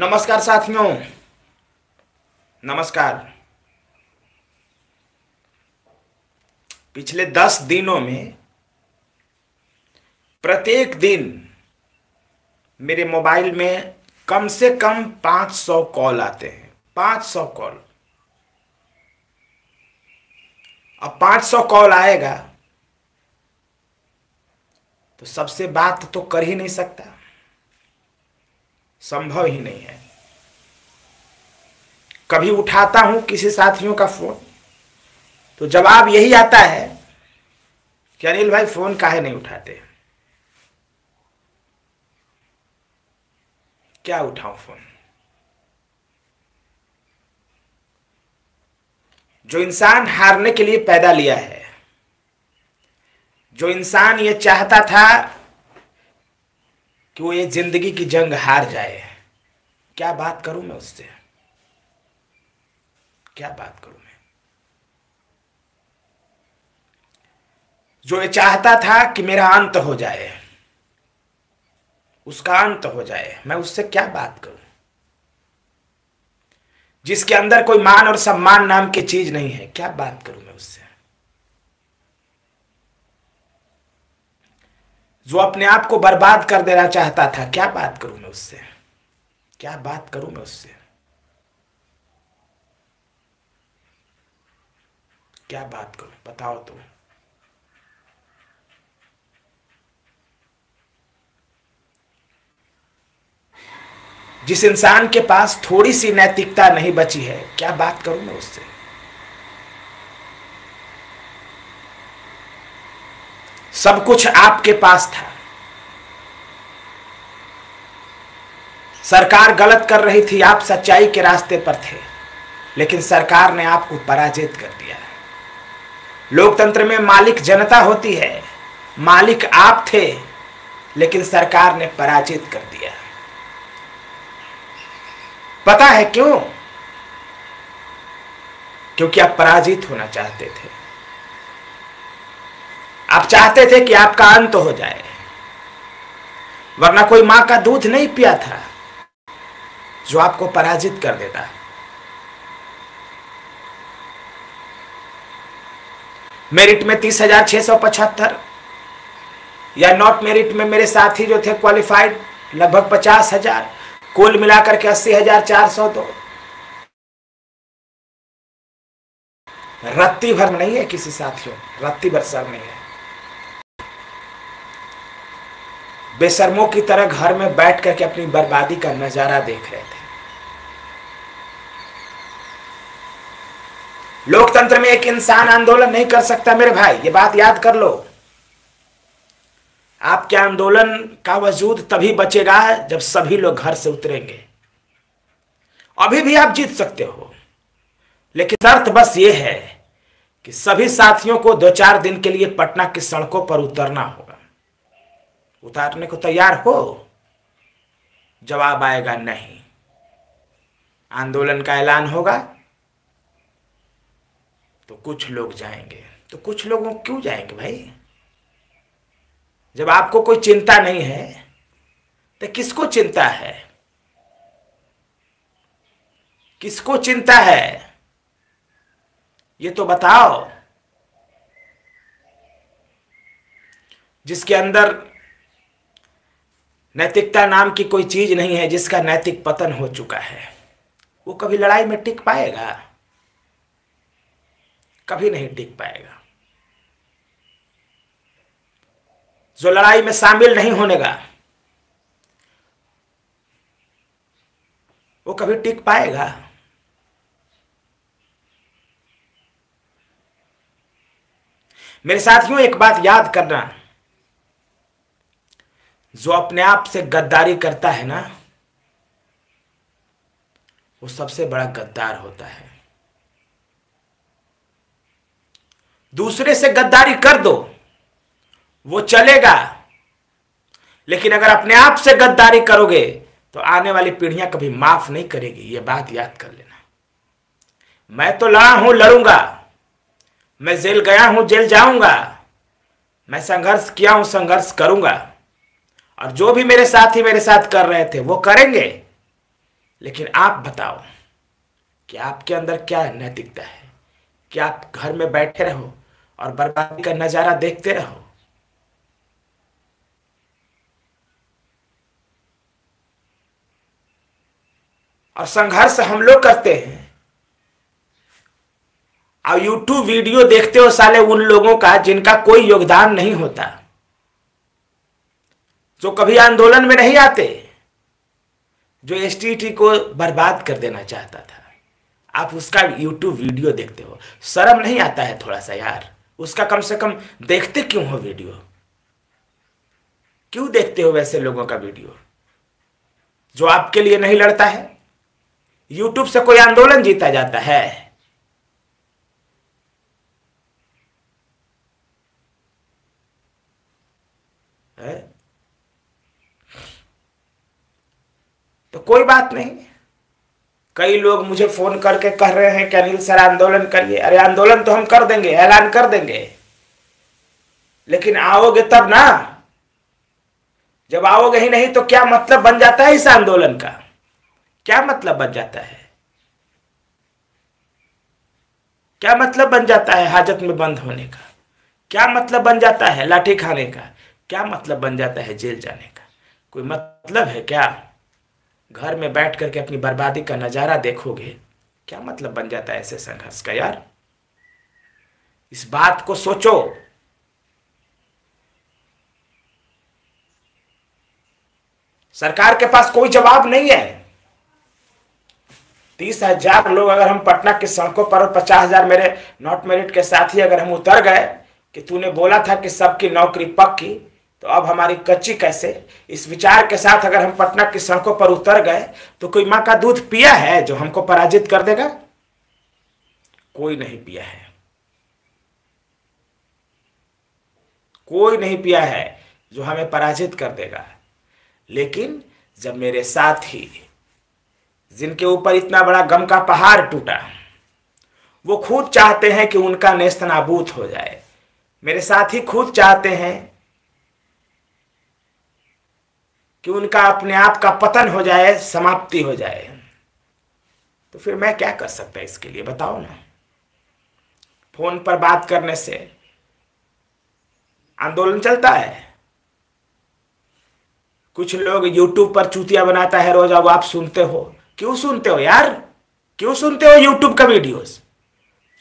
नमस्कार साथियों। नमस्कार। पिछले दस दिनों में प्रत्येक दिन मेरे मोबाइल में कम से कम 500 कॉल आते हैं। 500 कॉल। अब 500 कॉल आएगा तो सबसे बात तो कर ही नहीं सकता। संभव ही नहीं है। कभी उठाता हूँ किसी साथियों का फ़ोन तो जवाब यही आता है कि अनिल भाई फ़ोन काहे नहीं उठाते? क्या उठाऊं फ़ोन? जो इंसान हारने के लिए पैदा लिया है, जो इंसान ये चाहता था कि वो ये ज़िंदगी की जंग हार जाए। क्या बात करूँ मैं उससे? क्या बात करूँ मैं? जो ये चाहता था कि मेरा अंत हो जाए, उसका अंत हो जाए, मैं उससे क्या बात करूँ? जिसके अंदर कोई मान और सम्मान नाम की चीज़ नहीं है, क्या बात करूँ मैं उससे? जो अपने आप को बर्बाद कर देना चाहता था, क्या बात करूँ मैं उससे? क्या बात करूँ मैं उससे? क्या बात करूँ? बताओ तो। जिस इंसान के पास थोड़ी सी नैतिकता नहीं बची है, क्या बात करूँ मैं उससे? सब कुछ आपके पास था। सरकार गलत कर रही थी, आप सच्चाई के रास्ते पर थे, लेकिन सरकार ने आपको पराजित कर दिया। लोकतंत्र में मालिक जनता होती है, मालिक आप थे, लेकिन सरकार ने पराजित कर दिया। पता है क्यों? क्योंकि आप पराजित होना चाहते थे। आप चाहते थे कि आपका अंत हो जाए, वरना कोई माँ का दूध नहीं पिया था, जो आपको पराजित कर देता। मेरिट में तीस हज़ार छह सौ पचहत्तर, या नॉट मेरिट में मेरे साथी जो थे क्वालिफाइड, लगभग पचास हज़ार, कुल मिलाकर के अस्सी हज़ार चार सौ दो। रत्ती भर नहीं है किसी साथियों, रत्ती भर सर नहीं है। बेशर्मों की तरह घर में बैठ करके अपनी बर्बादी का नज़ारा देख रहे थे। लोकतंत्र में एक इंसान आंदोलन नहीं कर सकता, मेरे भाई, ये बात याद कर लो। आपके आंदोलन का वजूद तभी बचेगा जब सभी लोग घर से उतरेंगे। अभी भी आप जीत सकते हो। लेकिन शर्त बस ये है कि सभी साथियों को दो चार दिन के लिए पटना की सड़कों पर उतरना होगा उतारने को तैयार हो? जवाब आएगा नहीं। आंदोलन का ऐलान होगा। तो कुछ लोग जाएँगे। तो कुछ लोगों क्यों जाएँगे भाई? जब आपको कोई चिंता नहीं है तो किसको चिंता है? किसको चिंता है? ये तो बताओ। जिसके अंदर नैतिकता नाम की कोई चीज़ नहीं है जिसका नैतिक पतन हो चुका है। वो कभी लड़ाई में टिक पाएगा, कभी नहीं टिक पाएगा। जो लड़ाई में शामिल नहीं होने का, वो कभी टिक पाएगा। मेरे साथियों, एक बात याद करना। जो अपने आप से गद्दारी करता है ना, वो सबसे बड़ा गद्दार होता है। दूसरे से गद्दारी कर दो, वो चलेगा। लेकिन अगर अपने आप से गद्दारी करोगे तो आने वाली पीढ़ियाँ कभी माफ़ नहीं करेगी। ये बात याद कर लेना। मैं तो लड़ा हूँ, लड़ूँगा। मैं जेल गया हूँ, जेल जाऊँगा। मैं संघर्ष किया हूँ, संघर्ष करूँगा। और जो भी मेरे साथी मेरे साथ कर रहे थे, वो करेंगे। लेकिन आप बताओ कि आपके अंदर क्या नैतिकता है? कि आप घर में बैठे रहो और बर्बादी का नज़ारा देखते रहो? और संघर्ष हम लोग करते हैं। और यूट्यूब वीडियो देखते हो साले उन लोगों का जिनका कोई योगदान नहीं होता। जो कभी आंदोलन में नहीं आते, जो एसटीटी को बर्बाद कर देना चाहता था। आप उसका यूट्यूब वीडियो देखते हो। शर्म नहीं आता है थोड़ा सा यार। उसका कम से कम देखते क्यों हो वीडियो? क्यों देखते हो वैसे लोगों का वीडियो? जो आपके लिए नहीं लड़ता है। यूट्यूब से कोई आंदोलन जीता जाता है है। तो कोई बात नहीं। कई लोग मुझे फ़ोन करके कह रहे हैं कि अनिल सर, आंदोलन करिए। अरे, आंदोलन तो हम कर देंगे, ऐलान कर देंगे। लेकिन आओगे तब ना। जब आओगे ही नहीं तो क्या मतलब बन जाता है इस आंदोलन का? क्या मतलब बन जाता है? क्या मतलब बन जाता है हाजत में बंद होने का? क्या मतलब बन जाता है लाठी खाने का? क्या मतलब बन जाता है जेल जाने का? कोई मतलब है क्या? घर में बैठ करके अपनी बर्बादी का नज़ारा देखोगे, क्या मतलब बन जाता है ऐसे संघर्ष का यार? इस बात को सोचो। सरकार के पास कोई जवाब नहीं है। तीस हज़ार लोग अगर हम पटना की सड़कों पर और पचास हज़ार मेरे, नॉट मेरिट के साथ ही अगर हम उतर गए, कि तूने बोला था कि सबकी नौकरी पक्की तो अब हमारी कच्ची कैसे? इस विचार के साथ अगर हम पटना की सड़कों पर उतर गए तो कोई माँ का दूध पिया है जो हमको पराजित कर देगा? कोई नहीं पिया है। कोई नहीं पिया है जो हमें पराजित कर देगा। लेकिन जब मेरे साथ ही जिनके ऊपर इतना बड़ा गम का पहाड़ टूटा, वो खुद चाहते हैं कि उनका नेस्त नाबूद हो जाए। मेरे साथ ही खुद चाहते हैं कि उनका अपने आप का पतन हो जाए, समाप्ति हो जाए। तो फिर मैं क्या कर सकता इसके लिए, बताओ ना। फ़ोन पर बात करने से आंदोलन चलता है। कुछ लोग यूट्यूब पर चूतिया बनाता है रोज, अब आप सुनते हो। क्यों सुनते हो यार? क्यों सुनते हो यूट्यूब का वीडियोस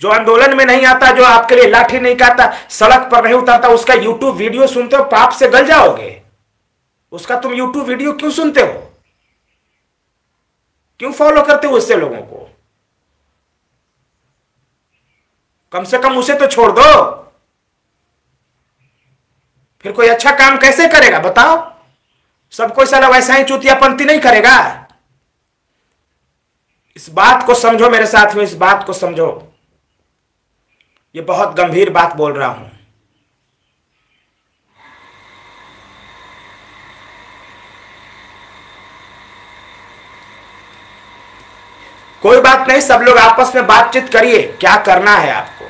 जो आंदोलन में नहीं आता, जो आपके लिए लाठी नहीं काटता सड़क पर नहीं उतरता, उसका यूट्यूब वीडियो सुनते हो, पाप से गल जाओगे। उसका तुम यूट्यूब वीडियो क्यों सुनते हो? क्यों फॉलो करते हो उससे लोगों को? कम से कम उसे तो छोड़ दो। फिर कोई अच्छा काम कैसे करेगा, बताओ? सब कोई साला वैसा ही चूतियापंथी नहीं करेगा। इस बात को समझो मेरे साथ में इस बात को समझो। ये बहुत गंभीर बात बोल रहा हूँ। कोई बात नहीं, सब लोग आपस में बातचीत करिए, क्या करना है आपको?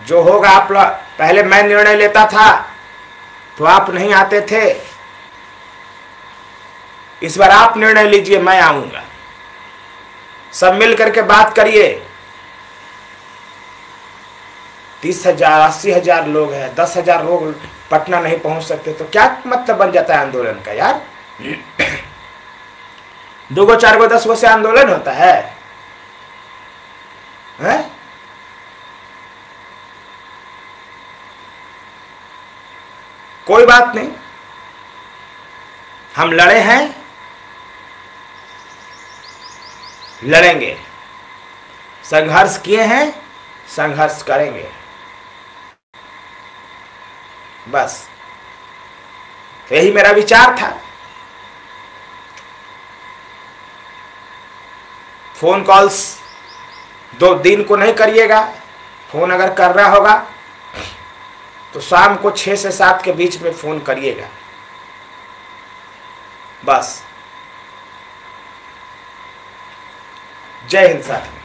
जो होगा आप पहले मैं निर्णय लेता था तो आप नहीं आते थे। इस बार आप निर्णय लीजिए, मैं आऊँगा। सब मिल करके बात करिए। तीस हज़ार, अस्सी हज़ार लोग हैं, दस हज़ार लोग पटना नहीं पहुँच सकते तो क्या मतलब बन जाता है आंदोलन का यार? दो गो चार गो दस गो से आंदोलन होता है। है? कोई बात नहीं। हम लड़े हैं। लड़ेंगे। संघर्ष किए हैं, संघर्ष करेंगे। बस। यही मेरा विचार था। फ़ोन कॉल्स दो दिन को नहीं करिएगा। फ़ोन अगर कर रहा होगा तो शाम को छः से सात के बीच में फ़ोन करिएगा। बस। जय हिंद साथी